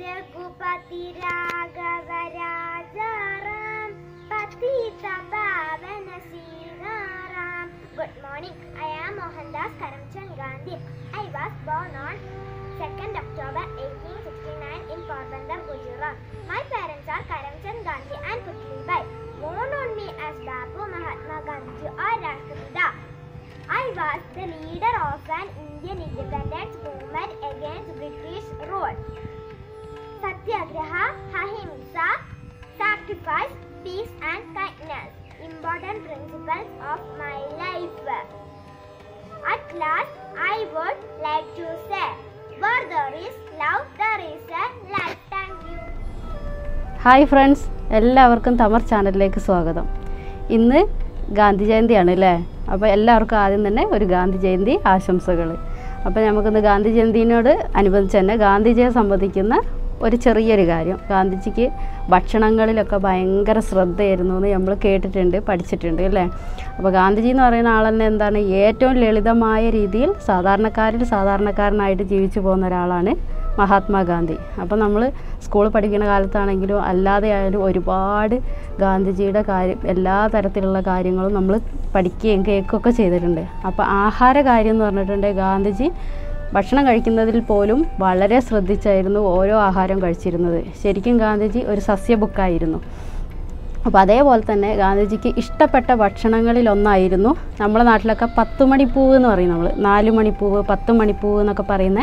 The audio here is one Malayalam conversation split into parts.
രഘുപതി രാഘവരാജാറാം പതി സഭാവന Sitaram good morning I am Mohandas Karamchand Gandhi I was born on second October eighteen sixty nine in Porbandar Gujarat my parents are Karamchand Gandhi and Putlibai born on me as Babu Mahatma Gandhi or Rashtrapita. I was the leader of an Indian independence movement against British rule. Satyagraha ahimsa sacrifice peace and kindness important principles of my life at last I would like to say hi friends എല്ലാവർക്കും തമർ ചാനലിലേക്ക് സ്വാഗതം. ഇന്ന് ഗാന്ധി ജയന്തിയാണ് അല്ലേ? അപ്പോൾ എല്ലാവർക്കും ആദ്യം തന്നെ ഒരു ഗാന്ധി ജയന്തി ആശംസകൾ അപ്പോൾ നമുക്കിന്ന് ഗാന്ധി ജയന്തിനോട് അനുബന്ധിച്ച് തന്നെ ഗാന്ധിജയെ സംബന്ധിക്കുന്ന ഒരു ചെറിയൊരു കാര്യം. ഗാന്ധിജിക്ക് ഭക്ഷണങ്ങളിലൊക്കെ ഭയങ്കര ശ്രദ്ധയായിരുന്നു എന്ന് നമ്മൾ കേട്ടിട്ടുണ്ട് പഠിച്ചിട്ടുണ്ട് അല്ലേ? അപ്പോൾ ഗാന്ധിജി എന്ന് പറയുന്ന ആൾ തന്നെ എന്താണ്? ഏറ്റവും ലളിതമായ രീതിയിൽ സാധാരണക്കാരിൽ സാധാരണക്കാരനായിട്ട് ജീവിച്ചു പോകുന്ന ഒരാളാണ് മഹാത്മാഗാന്ധി. അപ്പോൾ നമ്മൾ സ്കൂൾ പഠിക്കുന്ന കാലത്താണെങ്കിലും അല്ലാതെ ആയാലും ഒരുപാട് ഗാന്ധിജിയുടെ കാര്യം എല്ലാ തരത്തിലുള്ള കാര്യങ്ങളും നമ്മൾ പഠിക്കുകയും കേൾക്കുകയൊക്കെ ചെയ്തിട്ടുണ്ട്. അപ്പോൾ ആഹാര കാര്യം എന്ന് പറഞ്ഞിട്ടുണ്ടെങ്കിൽ ഗാന്ധിജി. ഭക്ഷണം കഴിക്കുന്നതിൽ പോലും വളരെ ശ്രദ്ധിച്ചായിരുന്നു ഓരോ ആഹാരം കഴിച്ചിരുന്നത്. ശരിക്കും ഗാന്ധിജി ഒരു സസ്യബുക്കായിരുന്നു അപ്പോൾ അതേപോലെ തന്നെ ഗാന്ധിജിക്ക് ഇഷ്ടപ്പെട്ട ഭക്ഷണങ്ങളിൽ ഒന്നായിരുന്നു നമ്മുടെ നാട്ടിലൊക്കെ പത്ത് മണിപ്പൂവ് എന്ന് പറയും നമ്മൾ നാല് മണിപ്പൂവ് പത്ത് മണിപ്പൂവ് എന്നൊക്കെ പറയുന്ന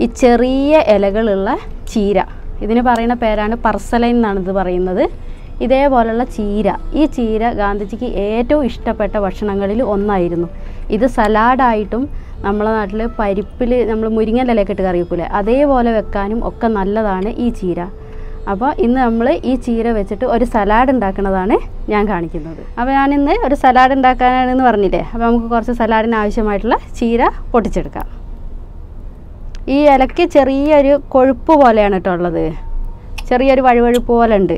ഈ ചെറിയ ഇലകളുള്ള ചീര. ഇതിന് പറയുന്ന പേരാണ് പർസലൈൻ എന്നാണ് ഇത് പറയുന്നത്. ഇതേപോലുള്ള ചീര. ഈ ചീര ഗാന്ധിജിക്ക് ഏറ്റവും ഇഷ്ടപ്പെട്ട ഭക്ഷണങ്ങളിൽ ഒന്നായിരുന്നു. ഇത് സലാഡായിട്ടും നമ്മളെ നാട്ടിൽ പരിപ്പിൽ നമ്മൾ മുരിങ്ങന്റെ ഇലയൊക്കെ ഇട്ട് കറി വെക്കൂലേ അതേപോലെ വെക്കാനും ഒക്കെ നല്ലതാണ് ഈ ചീര. അപ്പോൾ ഇന്ന് നമ്മൾ ഈ ചീര വെച്ചിട്ട് ഒരു സലാഡ് ഉണ്ടാക്കുന്നതാണ് ഞാൻ കാണിക്കുന്നത്. അപ്പോൾ ഞാനിന്ന് ഒരു സലാഡ് ഉണ്ടാക്കാനാണെന്ന് പറഞ്ഞില്ലേ? അപ്പോൾ നമുക്ക് കുറച്ച് സലാഡിന് ആവശ്യമായിട്ടുള്ള ചീര പൊട്ടിച്ചെടുക്കാം. ഈ ഇലയ്ക്ക് ചെറിയൊരു കൊഴുപ്പ് പോലെയാണ് കേട്ടോ ഉള്ളത്. ചെറിയൊരു വഴുവഴുപ്പ് പോലെ ഉണ്ട്.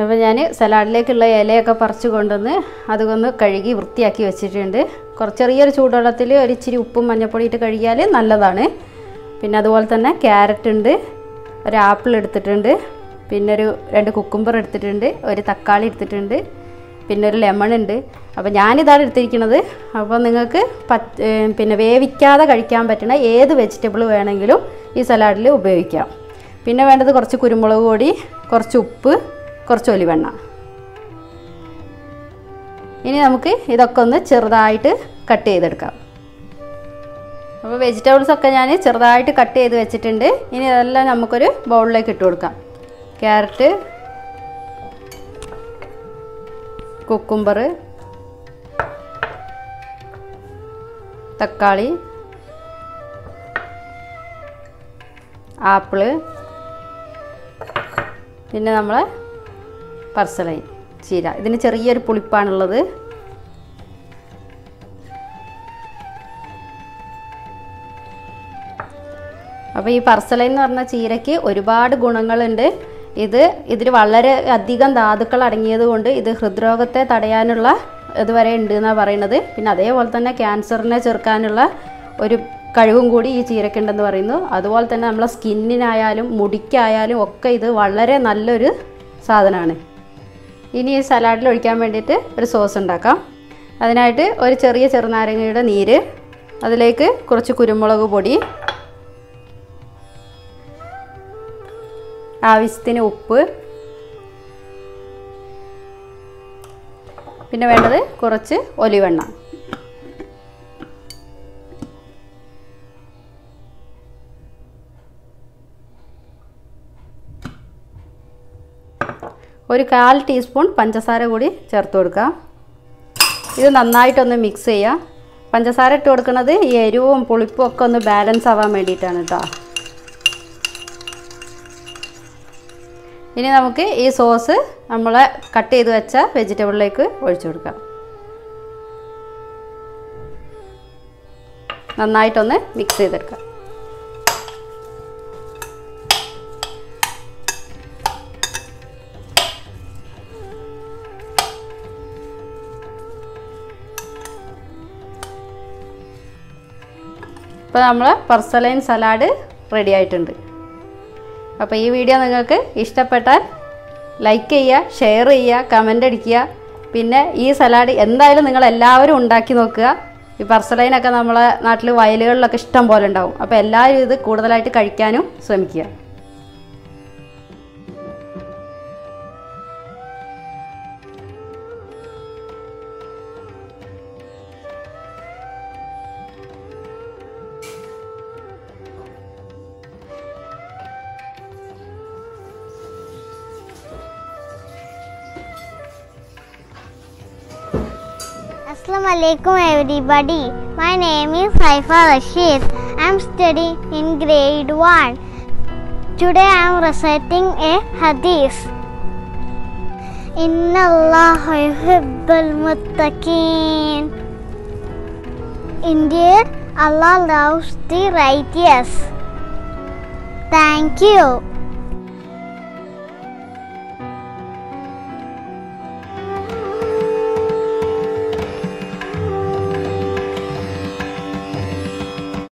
അപ്പോൾ ഞാൻ സലാഡിലേക്കുള്ള ഇലയൊക്കെ പറിച്ച് കൊണ്ടുവന്ന് അതൊന്ന് കഴുകി വൃത്തിയാക്കി വെച്ചിട്ടുണ്ട്. കുറച്ച് ചെറിയൊരു ചൂടുവെള്ളത്തിൽ ഒരു ഇച്ചിരി ഉപ്പും മഞ്ഞൾപ്പൊടി ഇട്ട് കഴുകിയാൽ നല്ലതാണ്. പിന്നെ അതുപോലെ തന്നെ ക്യാരറ്റ് ഉണ്ട് ഒരു ആപ്പിൾ എടുത്തിട്ടുണ്ട് പിന്നെ ഒരു രണ്ട് കുക്കുംബർ എടുത്തിട്ടുണ്ട് ഒരു തക്കാളി എടുത്തിട്ടുണ്ട് പിന്നെ ഒരു ലെമൺ ഉണ്ട്. അപ്പോൾ ഞാനിതാണ് എടുത്തിരിക്കുന്നത്. അപ്പോൾ നിങ്ങൾക്ക് പിന്നെ വേവിക്കാതെ കഴിക്കാൻ പറ്റുന്ന ഏത് വെജിറ്റബിൾ വേണമെങ്കിലും ഈ സലാഡിൽ ഉപയോഗിക്കാം. പിന്നെ വേണ്ടത് കുറച്ച് കുരുമുളക് പൊടി കുറച്ച് ഉപ്പ് കുറച്ച് ഒലിവെണ്ണ. ഇനി നമുക്ക് ഇതൊക്കെ ഒന്ന് ചെറുതായിട്ട് കട്ട് ചെയ്തെടുക്കാം. അപ്പോൾ വെജിറ്റബിൾസ് ഒക്കെ ഞാൻ ചെറുതായിട്ട് കട്ട് ചെയ്ത് വെച്ചിട്ടുണ്ട്. ഇനി ഇതെല്ലാം നമുക്കൊരു ബൗളിലേക്ക് ഇട്ട് കൊടുക്കാം. ക്യാരറ്റ് കുക്കുംബർ തക്കാളി ആപ്പിൾ പിന്നെ നമ്മളെ പർസലൈൻ ചീര. ഇതിന് ചെറിയൊരു പുളിപ്പാണുള്ളത്. അപ്പോൾ ഈ പർസലൈൻ എന്ന് പറഞ്ഞ ചീരയ്ക്ക് ഒരുപാട് ഗുണങ്ങളുണ്ട്. ഇത് ഇതിൽ വളരെ അധികം ധാതുക്കൾ അടങ്ങിയത് കൊണ്ട് ഇത് ഹൃദ്രോഗത്തെ തടയാനുള്ള ഇതുവരെ ഉണ്ട് എന്നാണ് പറയുന്നത്. പിന്നെ അതേപോലെ തന്നെ ക്യാൻസറിനെ ചെറുക്കാനുള്ള ഒരു കഴിവും കൂടി ഈ ചീരക്കുണ്ടെന്ന് പറയുന്നു. അതുപോലെ തന്നെ നമ്മളെ സ്കിന്നിനായാലും മുടിക്കായാലും ഒക്കെ ഇത് വളരെ നല്ലൊരു സാധനമാണ്. ഇനി ഈ സലാഡിൽ ഒഴിക്കാൻ വേണ്ടിയിട്ട് ഒരു സോസ് ഉണ്ടാക്കാം. അതിനായിട്ട് ഒരു ചെറിയ ചെറുനാരങ്ങയുടെ നീര് അതിലേക്ക് കുറച്ച് കുരുമുളക് പൊടി ആവശ്യത്തിന് ഉപ്പ് പിന്നെ വേണ്ടത് കുറച്ച് ഒലിവെണ്ണ. ഒരു കാൽ ടീസ്പൂൺ പഞ്ചസാര കൂടി ചേർത്ത് കൊടുക്കുക. ഇത് നന്നായിട്ടൊന്ന് മിക്സ് ചെയ്യുക. പഞ്ചസാര ഇട്ട് കൊടുക്കുന്നത് ഈ എരിവും പുളിപ്പും ഒക്കെ ഒന്ന് ബാലൻസ് ആവാൻ വേണ്ടിയിട്ടാണ് കേട്ടോ ഇനി നമുക്ക് ഈ സോസ് നമ്മൾ കട്ട് ചെയ്ത് വെച്ച വെജിറ്റബിളിലേക്ക് ഒഴിച്ചു കൊടുക്കാം. നന്നായിട്ടൊന്ന് മിക്സ് ചെയ്തെടുക്കാം. ഇപ്പോൾ നമ്മൾ പർസലൈൻ സലാഡ് റെഡി ആയിട്ടുണ്ട്. അപ്പോൾ ഈ വീഡിയോ നിങ്ങൾക്ക് ഇഷ്ടപ്പെട്ടാൽ ലൈക്ക് ചെയ്യുക ഷെയർ ചെയ്യുക കമന്റ് അടിക്കുക. പിന്നെ ഈ സലാഡ് എന്തായാലും നിങ്ങൾ എല്ലാവരും ഉണ്ടാക്കി നോക്കുക. ഈ പർസലൈനൊക്കെ നമ്മളെ നാട്ടിൽ വയലുകളിലൊക്കെ ഇഷ്ടം പോലെ ഉണ്ടാവും. അപ്പോൾ എല്ലാവരും ഇത് കൂടുതലായിട്ട് കഴിക്കാനും ശ്രമിക്കുക. Assalamu alaikum everybody. My name is Haifa Rashid. I am studying in grade 1. Today I am reciting a hadith. Inna Allah yuhibbul muttaqeen. Indeed, Allah loves the righteous. Thank you.